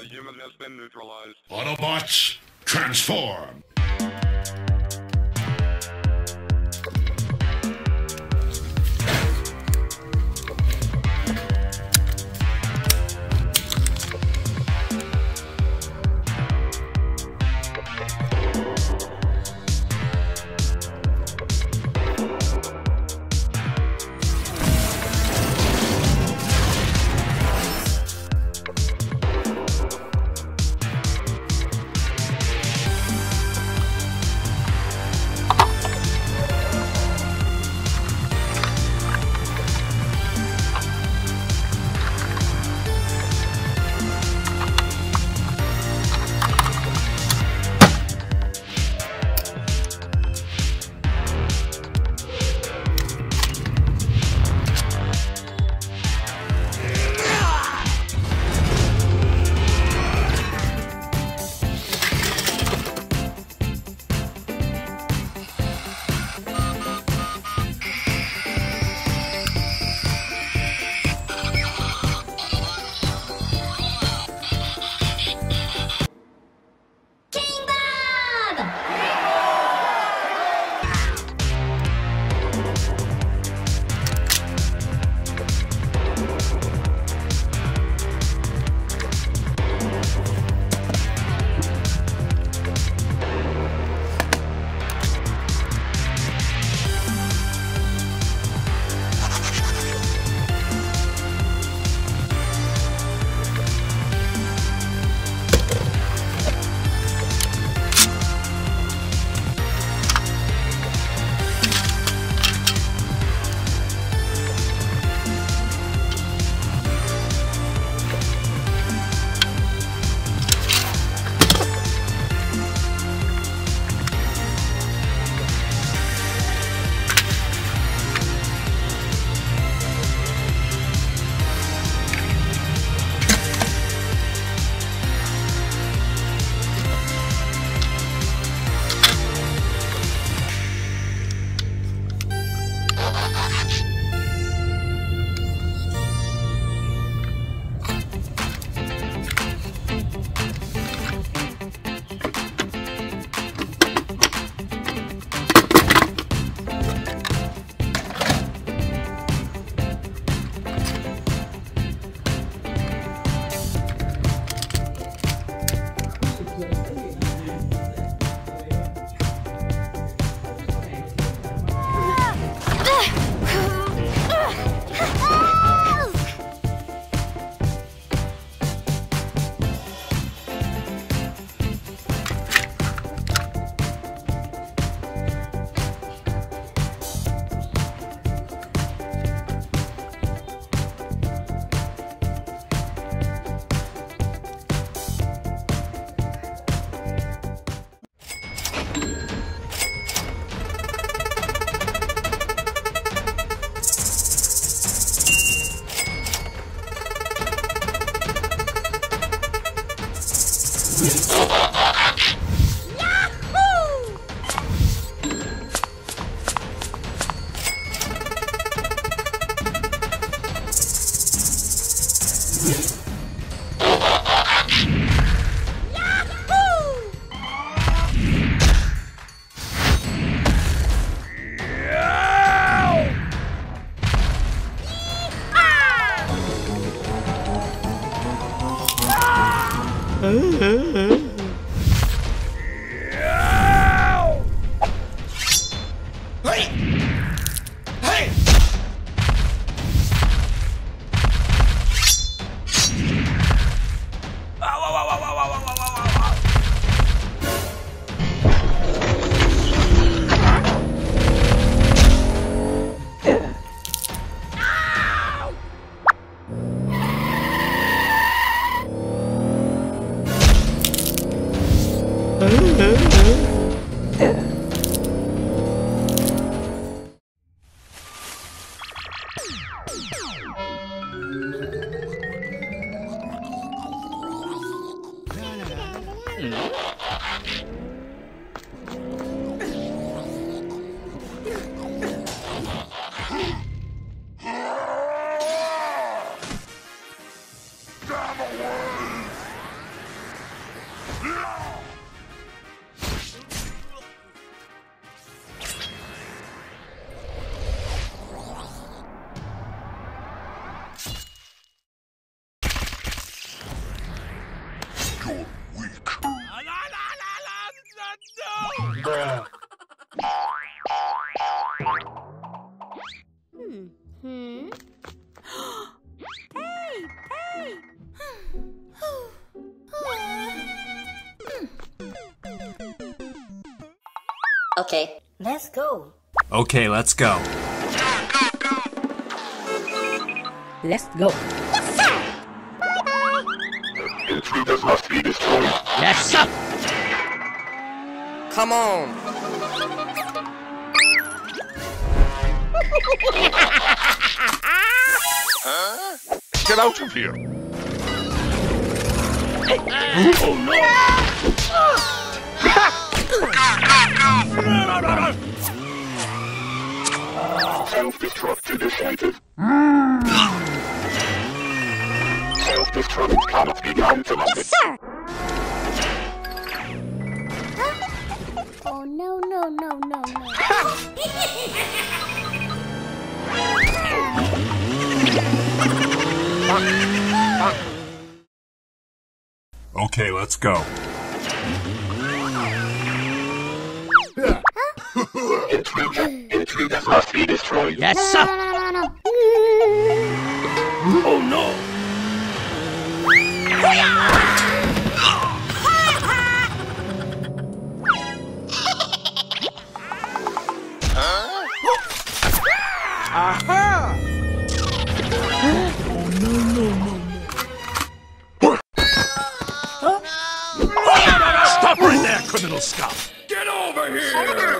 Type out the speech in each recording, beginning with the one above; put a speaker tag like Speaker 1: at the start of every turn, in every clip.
Speaker 1: The human has been neutralized.
Speaker 2: Autobots, transform!
Speaker 3: Okay, let's go.
Speaker 4: Okay, let's go.
Speaker 3: Let's go.
Speaker 5: Intruders must be destroyed.
Speaker 4: Yes, sir.
Speaker 6: Come on.
Speaker 5: Get out of here! Oh, Self-destruct initiated. Self-destruct cannot be counteracted.
Speaker 7: Sir! Oh no no no no no.
Speaker 4: Okay, let's go.
Speaker 5: Intruder. Intruders must be destroyed.
Speaker 4: Yes,
Speaker 7: No
Speaker 4: sir.
Speaker 7: no no no no.
Speaker 4: Oh no.
Speaker 6: Aha!
Speaker 4: Stop right there, criminal scum. Get over here.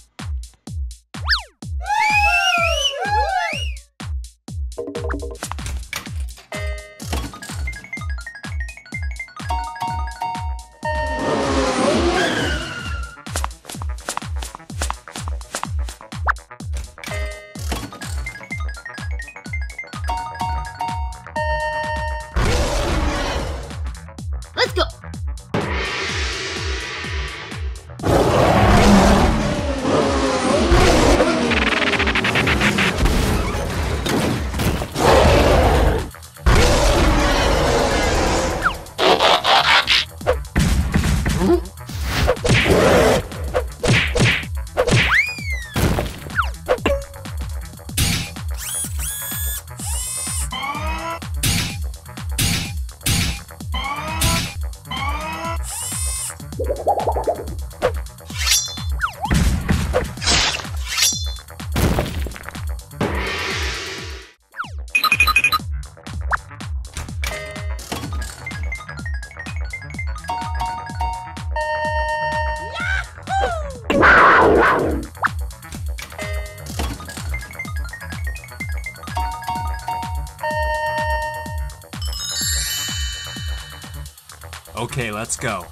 Speaker 7: Let's go.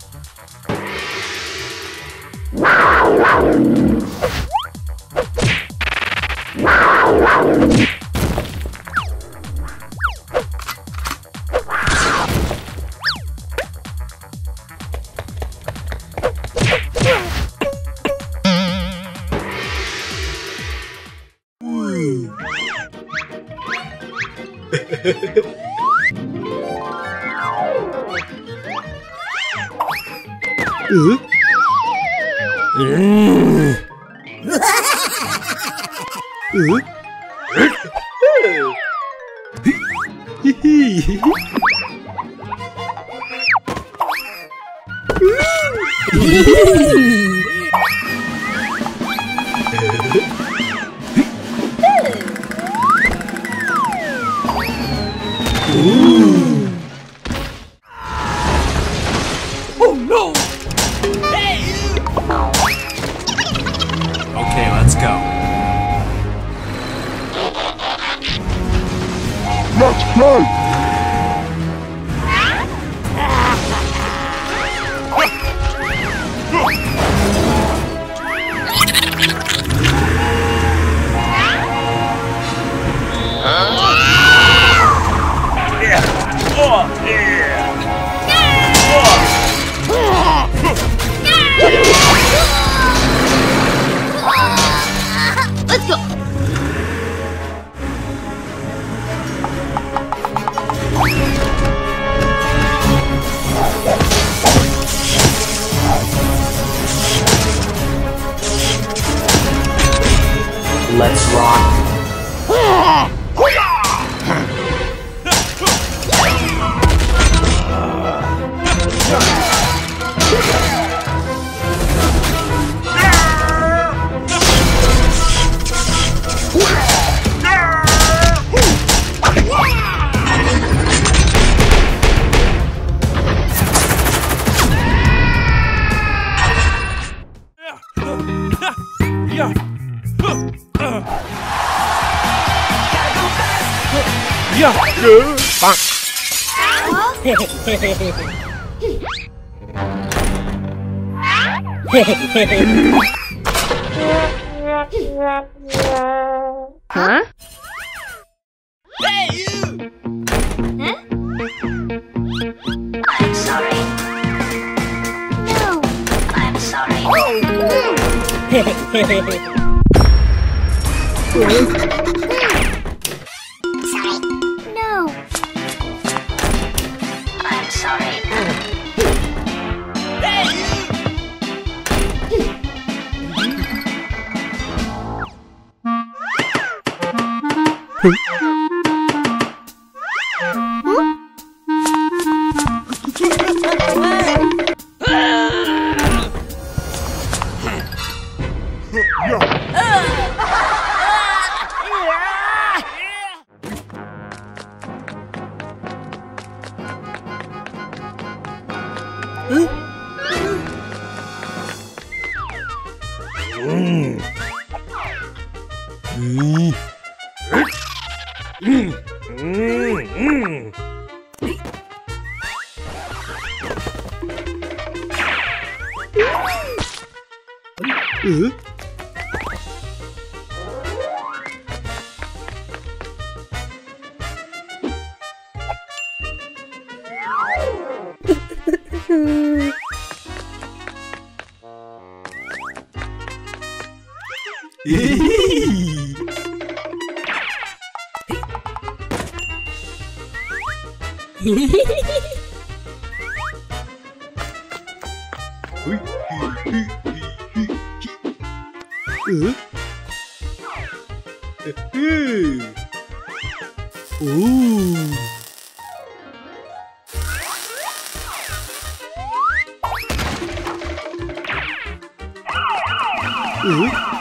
Speaker 7: Ya,
Speaker 8: Pak. Hey you.
Speaker 2: Huh?
Speaker 7: I'm sorry.
Speaker 2: No,
Speaker 7: I'm sorry.
Speaker 9: Oh. No. 嗯。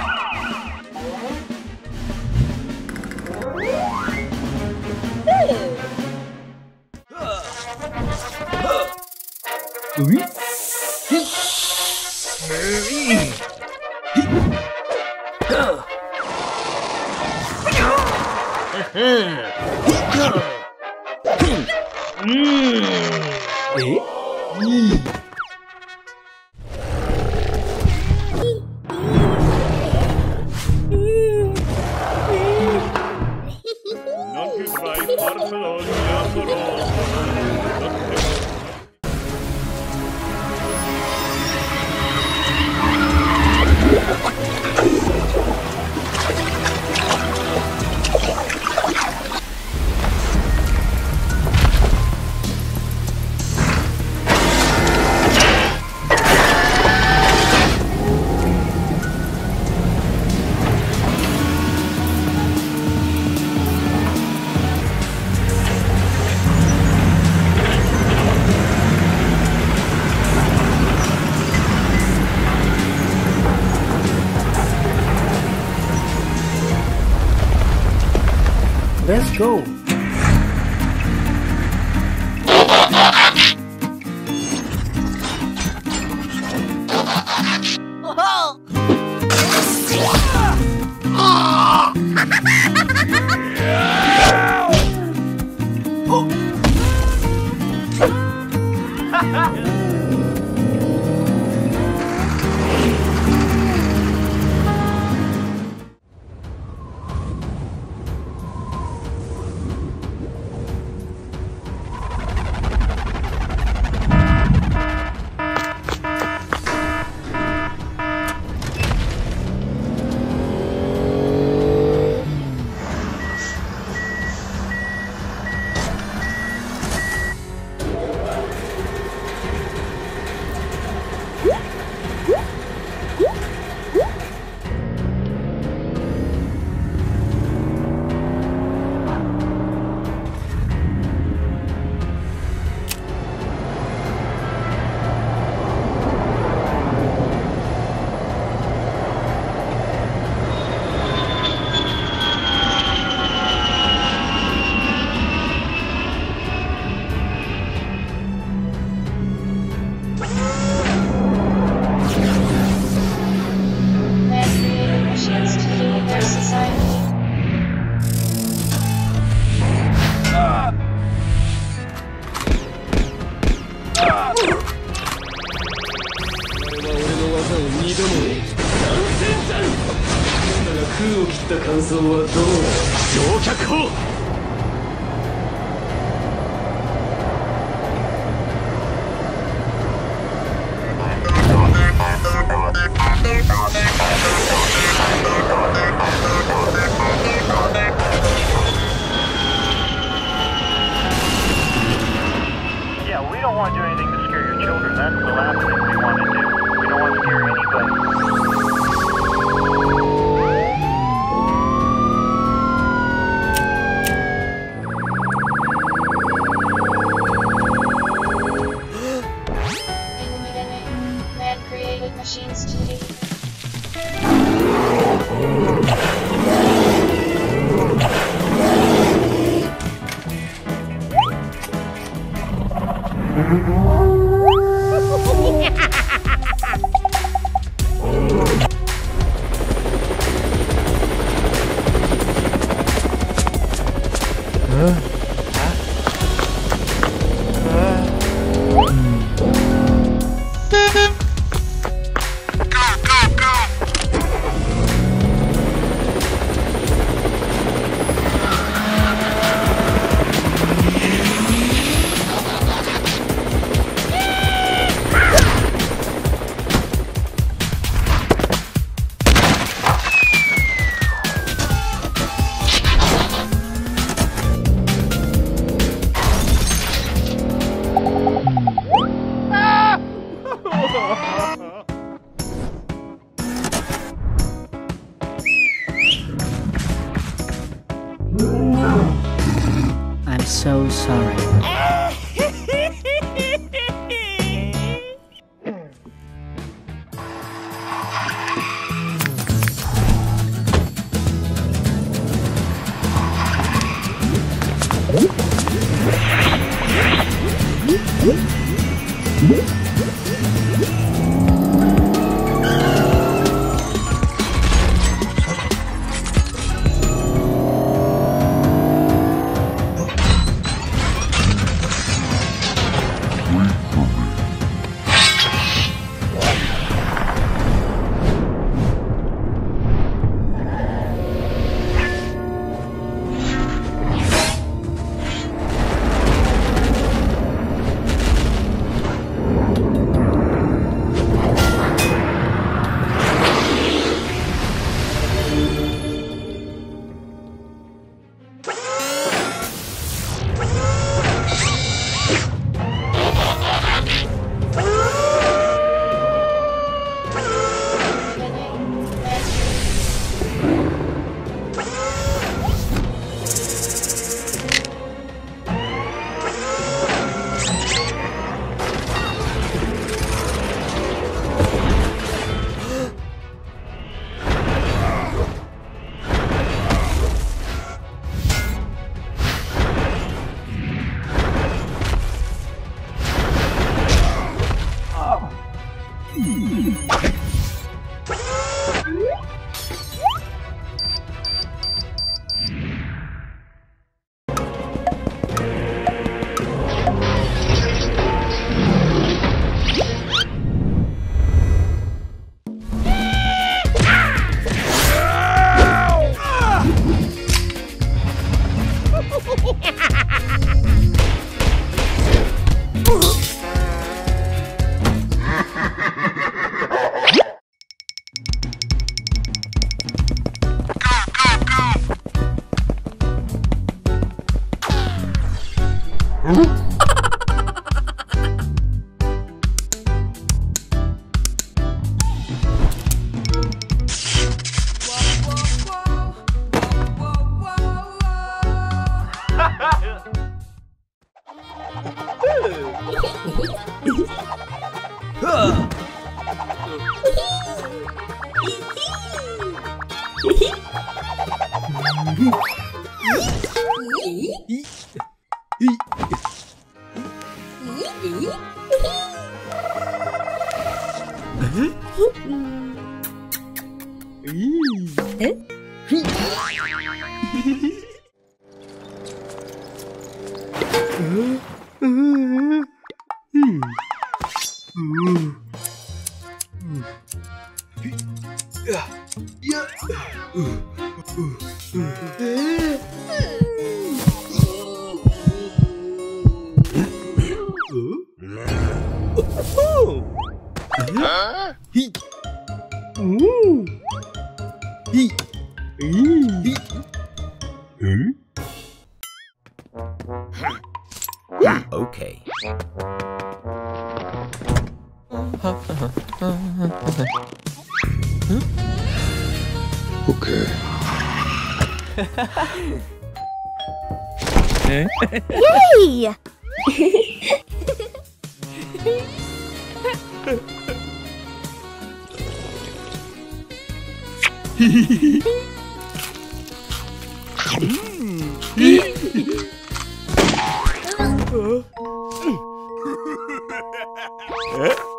Speaker 9: 에?
Speaker 10: 음. 어? 어?
Speaker 7: 어?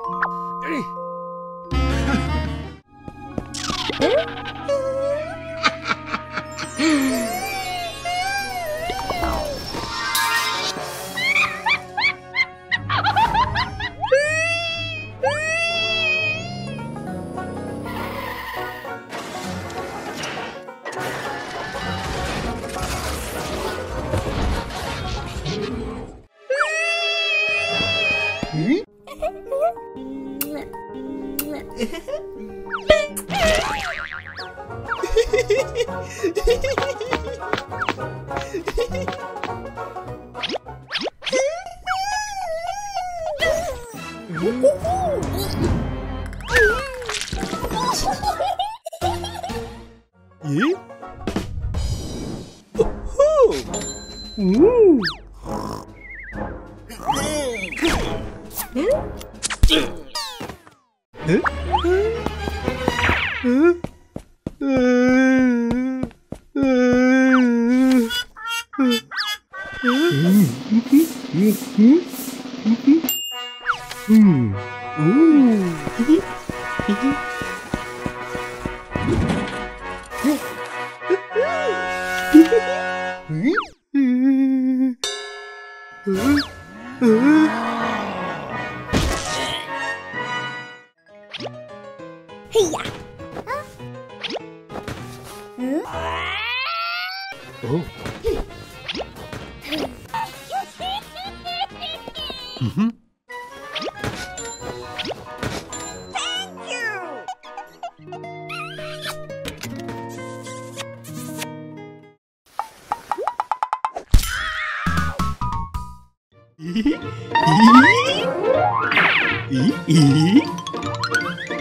Speaker 1: 咦？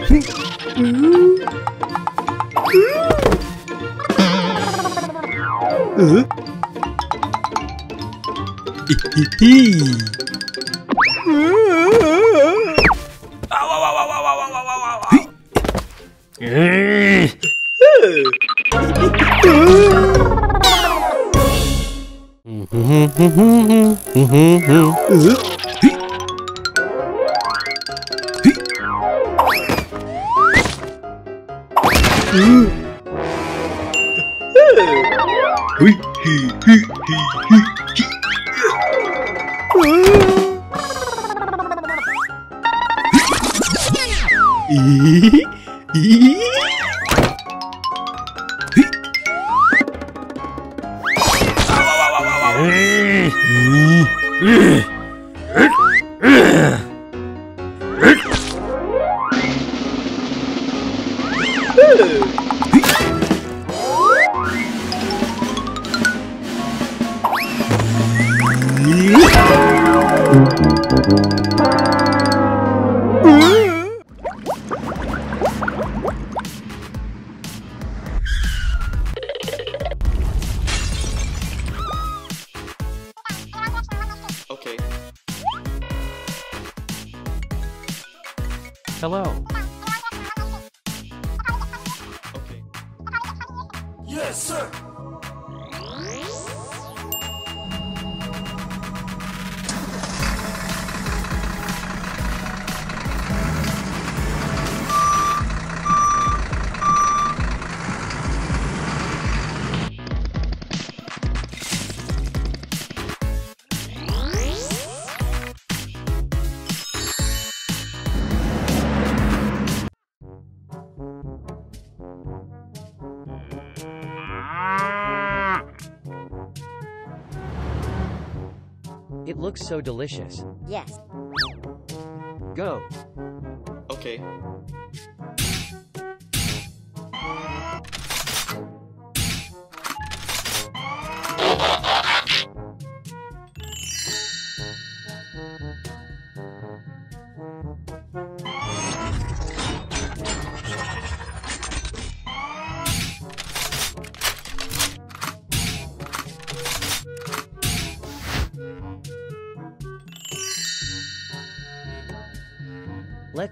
Speaker 2: 嗯？
Speaker 11: 嗯？
Speaker 10: 嗯？
Speaker 11: 嗯
Speaker 4: 咦？咦？
Speaker 12: It looks so delicious.
Speaker 2: Yes.
Speaker 12: Go.
Speaker 11: Okay.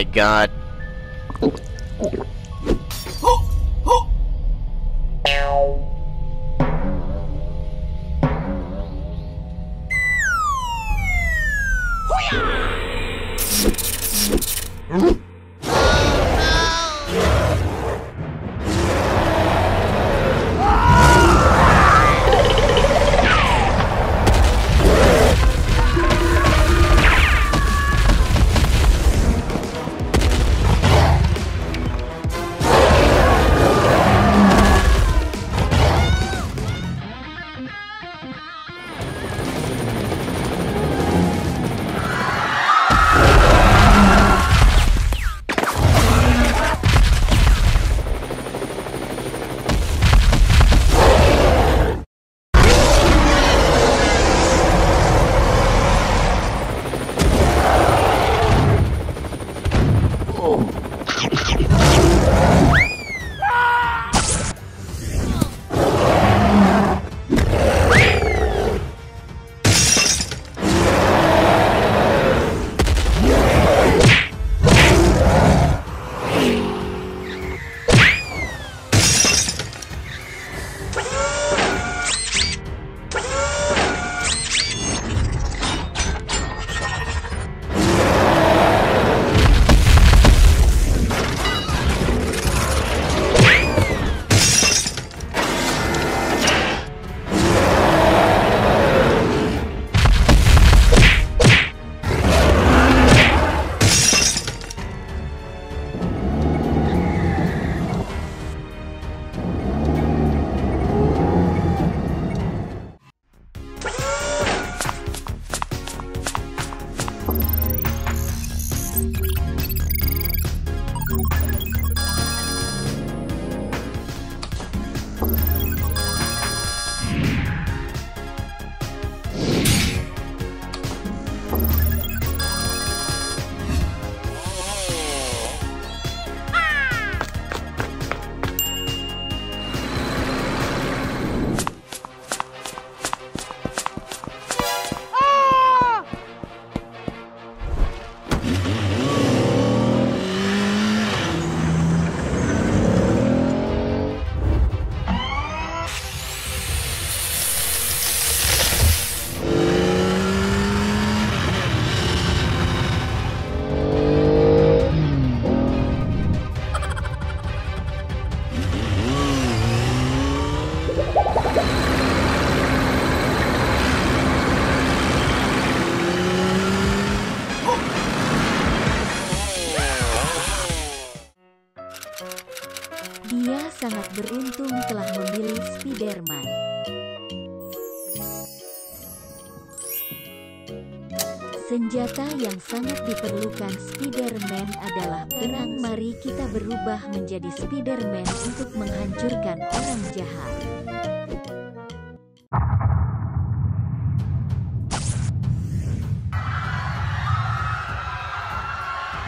Speaker 6: My god.
Speaker 13: Senjata yang sangat diperlukan Spiderman adalah perang. Mari kita berubah menjadi Spiderman untuk menghancurkan orang jahat.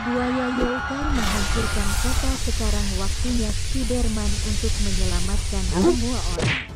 Speaker 13: Buaya Yolkar menghancurkan kota sekarang waktunya Spiderman untuk menyelamatkan semua orang.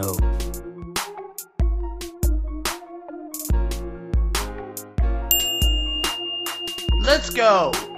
Speaker 10: No.
Speaker 7: Let's go!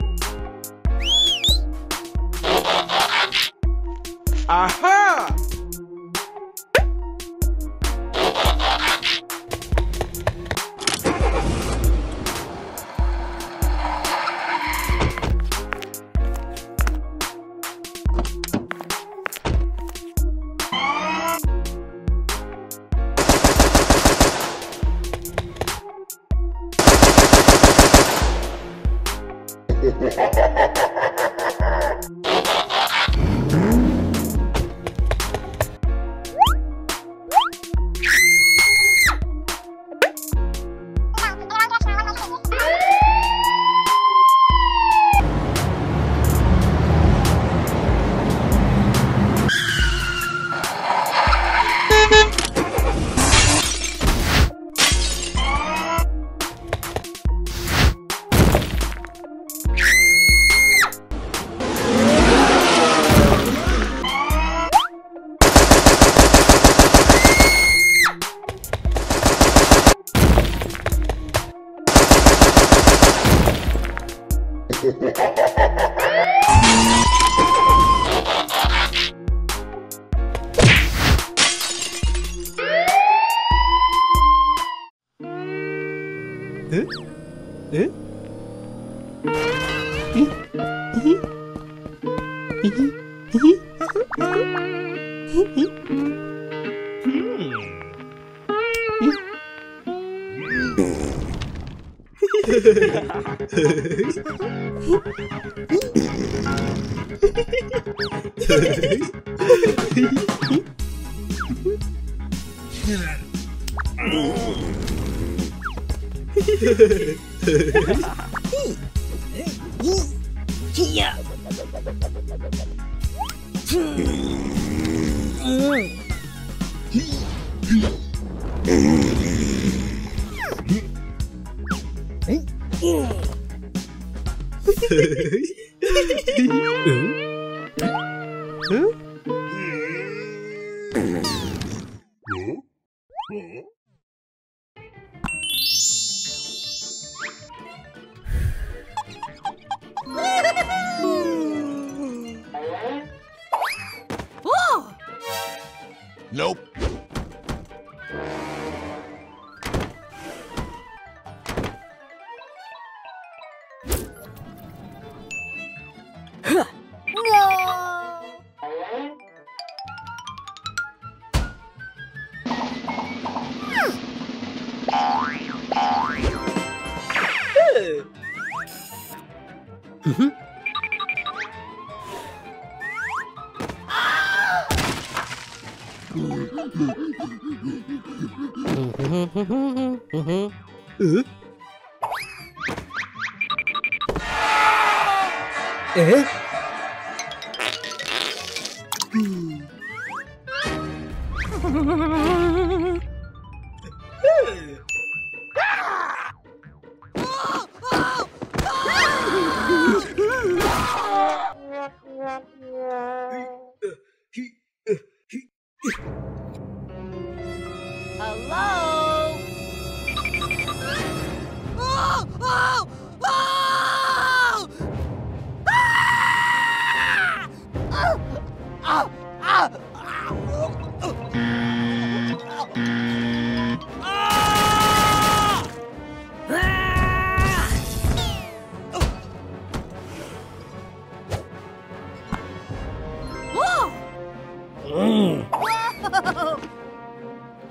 Speaker 7: Hey!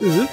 Speaker 7: うん。うん。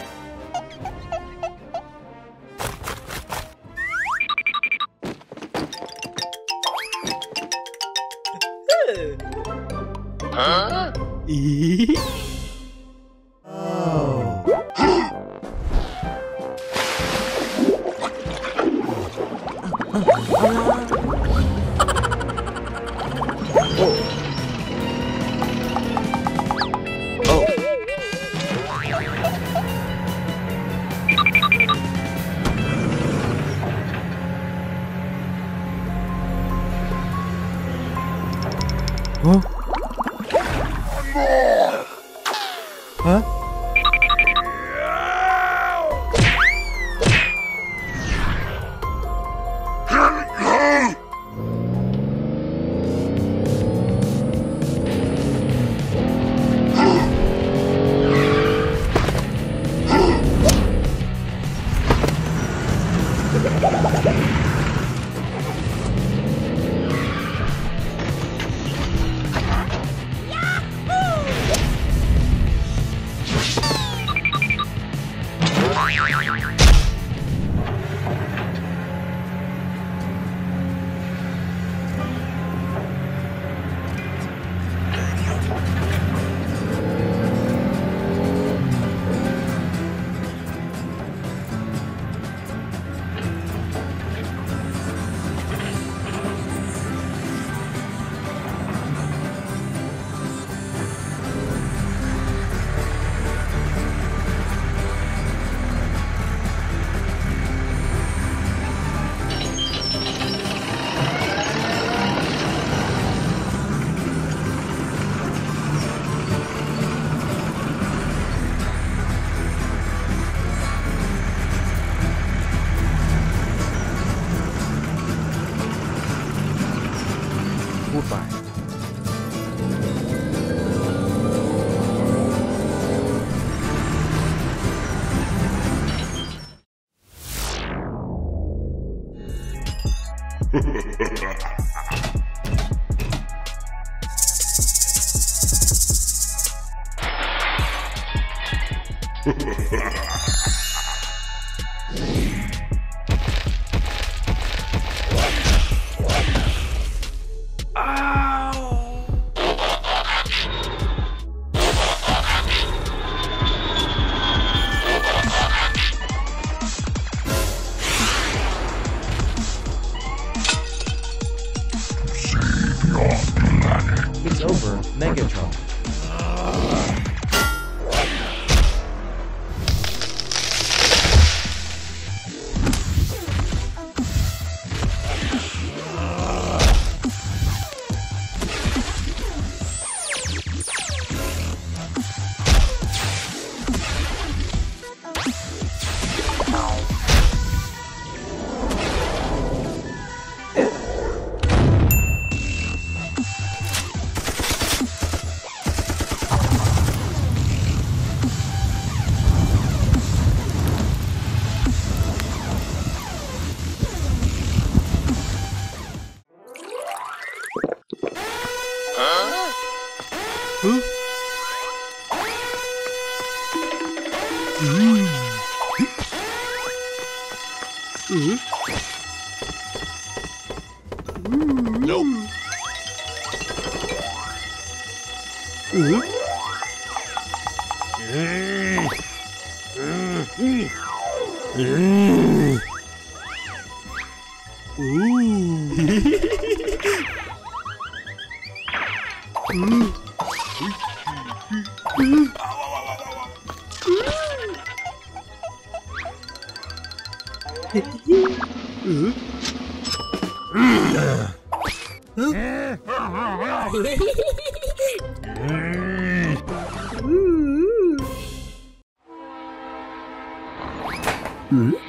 Speaker 7: Mm-hmm.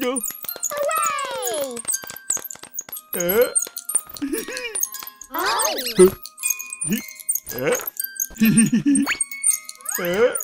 Speaker 7: No.
Speaker 2: Hooray!
Speaker 7: Uh.
Speaker 2: Oh!
Speaker 7: Uh. Uh.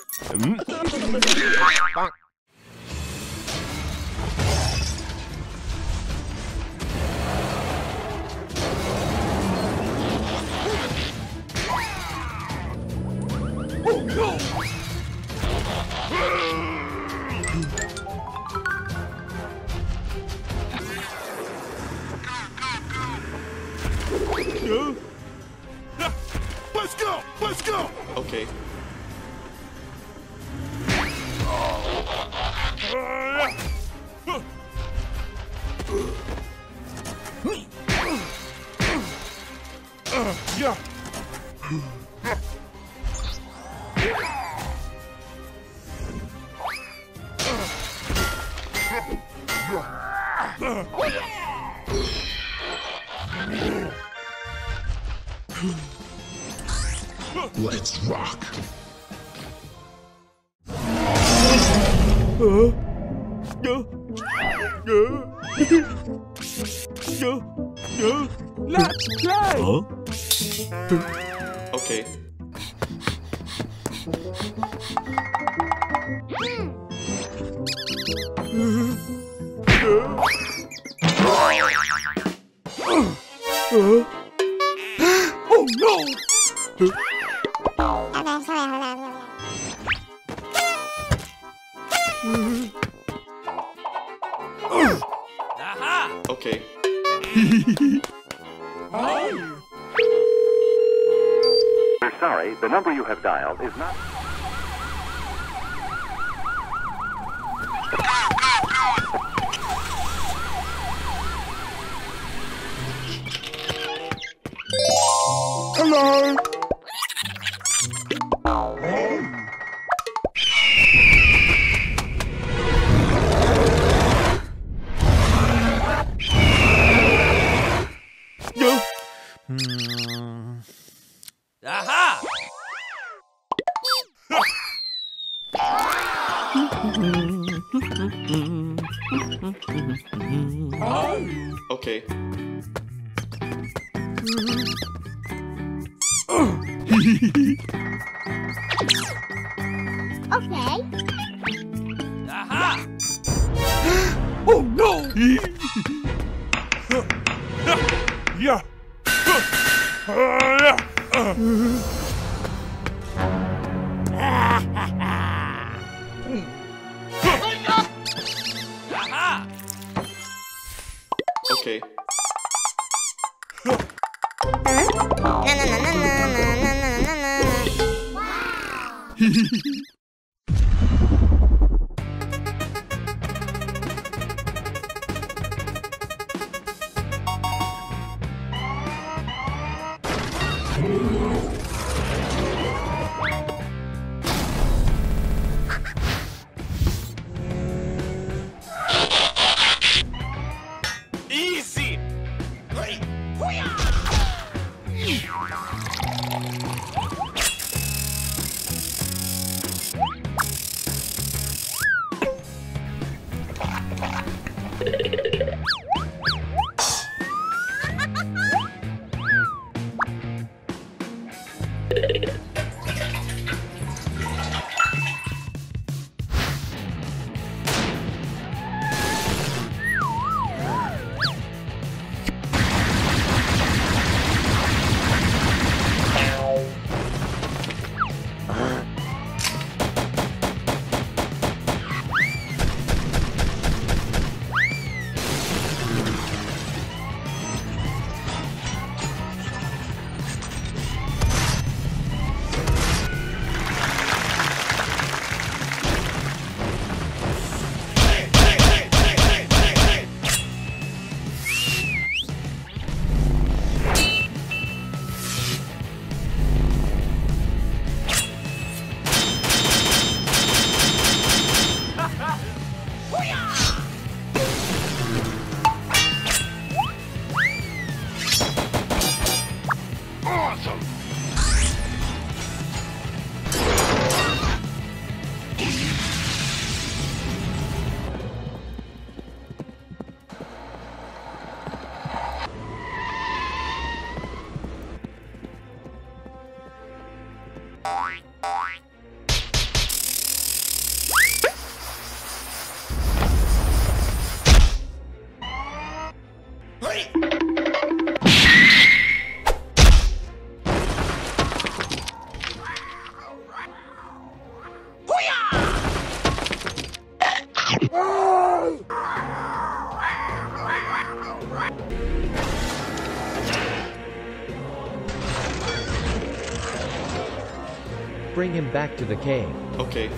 Speaker 12: Him back to the cave.
Speaker 11: Okay.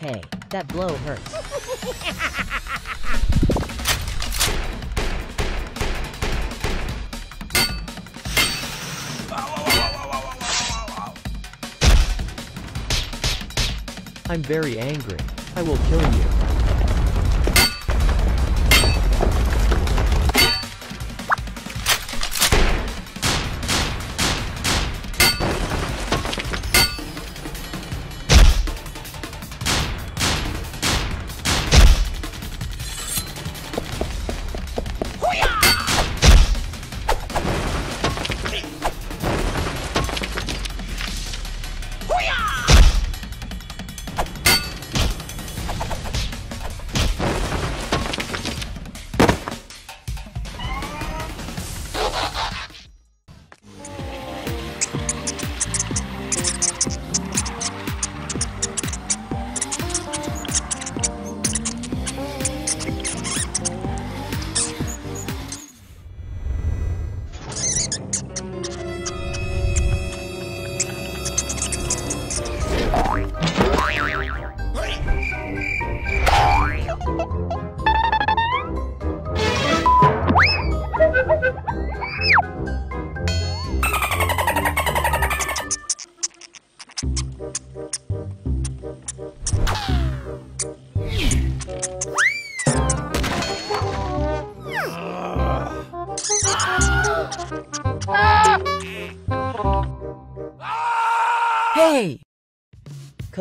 Speaker 10: Hey, that blow hurts.
Speaker 12: I'm very angry. I will kill you.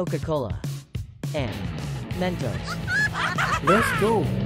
Speaker 10: Coca-Cola. And Mentos.
Speaker 14: Let's go.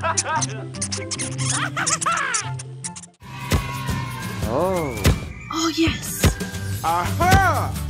Speaker 15: Oh.
Speaker 7: Oh, yes. Aha!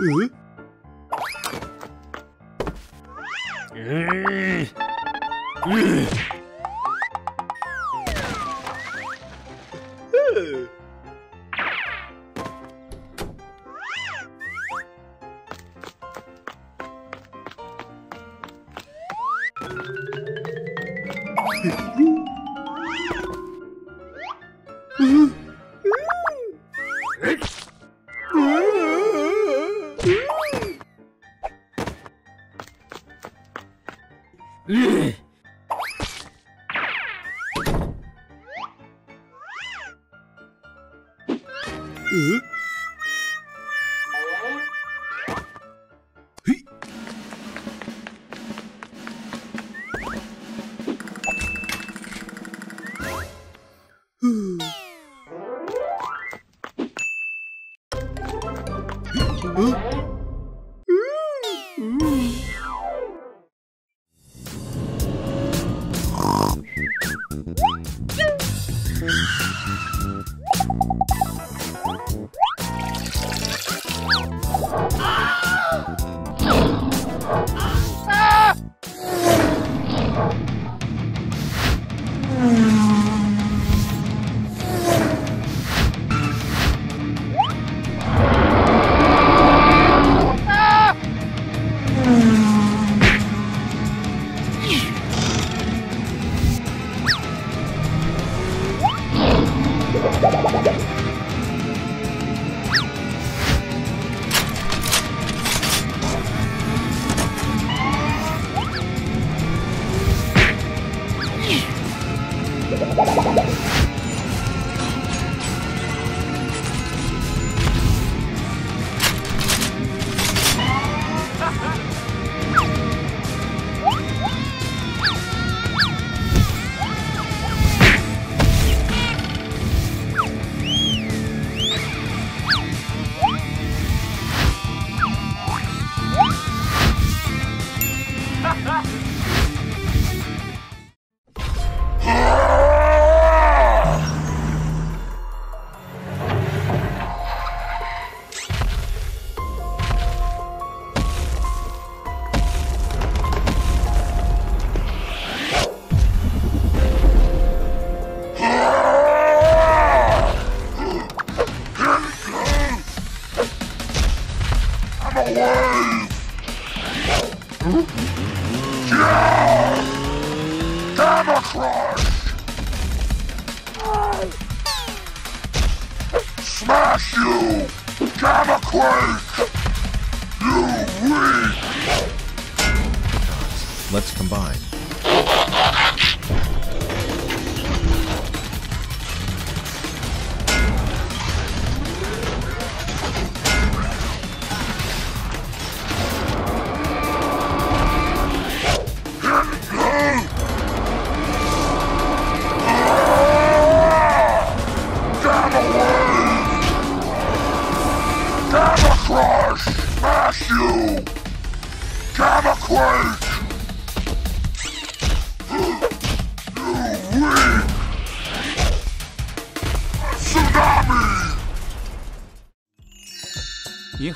Speaker 16: Uh.
Speaker 17: Uh.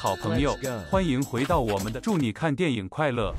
Speaker 17: 好，朋友欢迎回到我们的，祝你看电影快乐。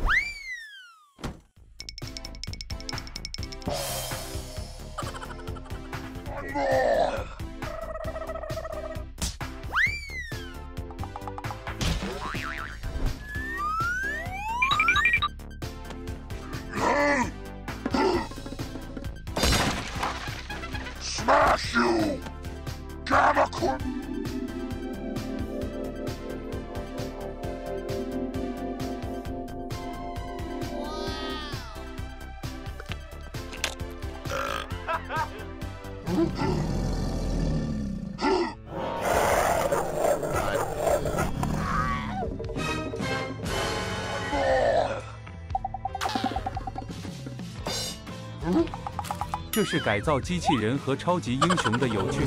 Speaker 17: 这是改造机器人和超级英雄的有趣。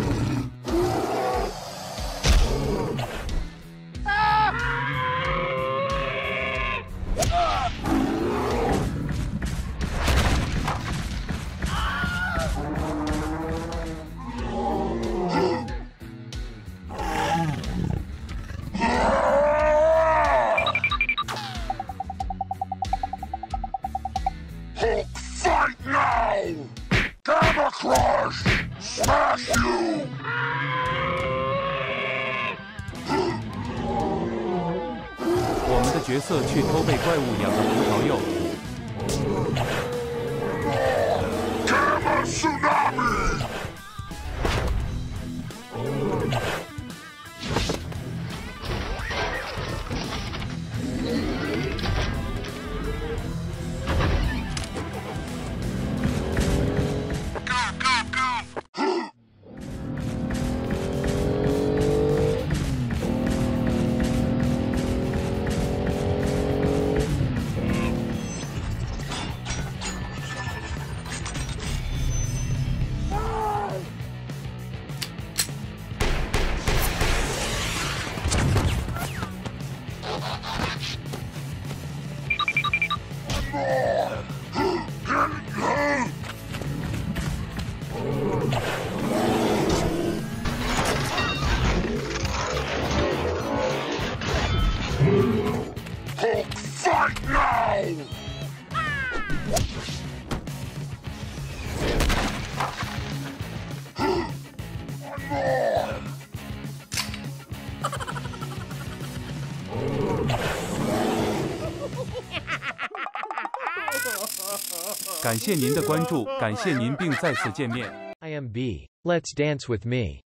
Speaker 17: 感谢您的关注，感谢您，并再次见面。
Speaker 12: I am B. Let's dance with me.